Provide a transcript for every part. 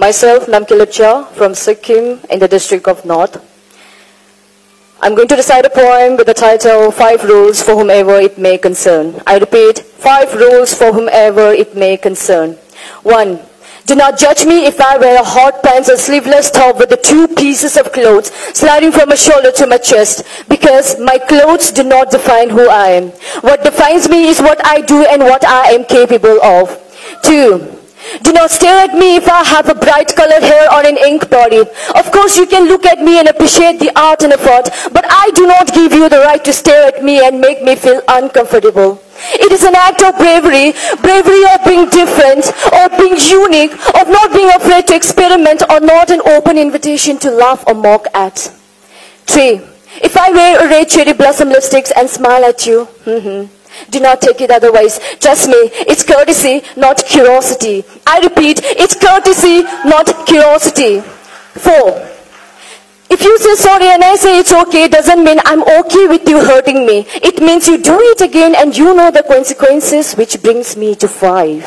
Myself, Namkit Lepcha from Sikkim in the district of North. I'm going to recite a poem with the title Five Rules for Whomever It May Concern. I repeat, Five Rules for Whomever It May Concern. One, do not judge me if I wear a hot pants or sleeveless top with the two pieces of clothes sliding from my shoulder to my chest because my clothes do not define who I am. What defines me is what I do and what I am capable of. Two, do not stare at me if I have a bright colored hair or an ink body. Of course, you can look at me and appreciate the art and effort, but I do not give you the right to stare at me and make me feel uncomfortable. It is an act of bravery, bravery of being different, of being unique, of not being afraid to experiment, or not an open invitation to laugh or mock at. Three, if I wear a red cherry blossom lipsticks and smile at you, mhm, do not take it otherwise. Trust me, it's courtesy, not curiosity. I repeat, it's courtesy, not curiosity. Four, if you say sorry and I say it's okay, doesn't mean I'm okay with you hurting me. It means you do it again and you know the consequences, which brings me to five.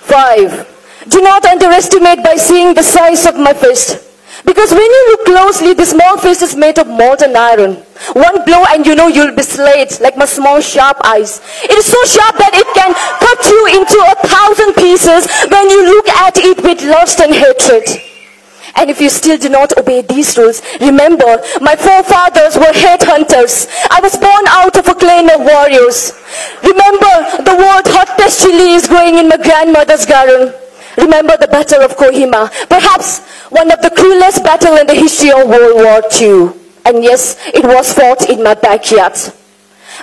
Five, do not underestimate by seeing the size of my fist. Because when you look closely, the small fist is made of molten iron. One blow and you know you'll be slayed like my small sharp eyes. It is so sharp that it can cut you into a thousand pieces when you look at it with lust and hatred. And if you still do not obey these rules, remember, my forefathers were headhunters. I was born out of a clan of warriors. Remember, the word hot chili is growing in my grandmother's garden. Remember the Battle of Kohima, perhaps one of the cruelest battles in the history of World War II. And yes, it was fought in my backyard.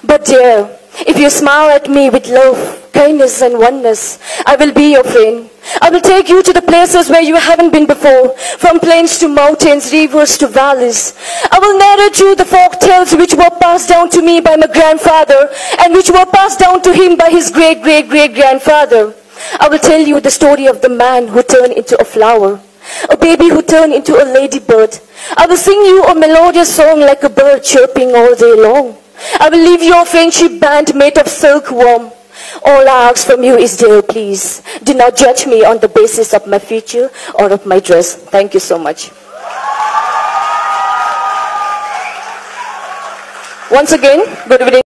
But dear, if you smile at me with love, kindness and oneness, I will be your friend. I will take you to the places where you haven't been before, from plains to mountains, rivers to valleys. I will narrate you the folk tales which were passed down to me by my grandfather and which were passed down to him by his great great great grandfather. I will tell you the story of the man who turned into a flower, a baby who turned into a ladybird. I will sing you a melodious song like a bird chirping all day long. I will leave you a friendship band made of silkworm. All I ask from you is, dear, please, do not judge me on the basis of my feature or of my dress. Thank you so much. Once again, good evening.